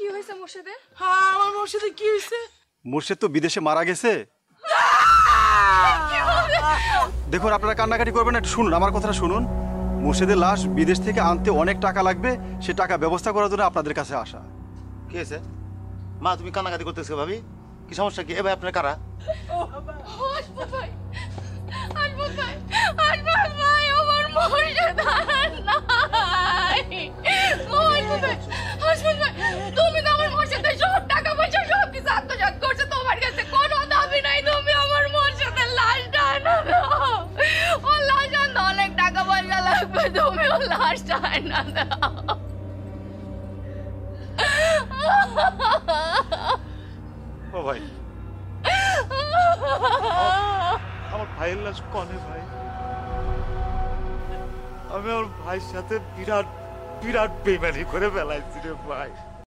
কি হয়েছে মোর্শেদের? হ্যাঁ আমার মসজিদে কি হয়েছে? মুর্শেদ তো বিদেশে মারা গেছে। দেখুন আপনারা কান্নাকাটি করবেন না, একটু শুনুন আমার কথাটা শুনুন। মুর্শেদের লাশ বিদেশ থেকে আনতে অনেক টাকা লাগবে সে টাকা ব্যবস্থা করার জন্য আপনাদের কাছে আসা। কি হয়েছে? মা তুমি কান্নাকাটি করতেছো ভাবি? কি সমস্যা কি? এ ভাই আপনার কারা? ও লাশটা আনা দাও ও ভাই আমার ভাইয়ের লাশ কনে ভাই? আমি আমার ভাইয়ের সাথে বিরাট বিরাট বেমানি করে ফেলাইছি রে ভাই।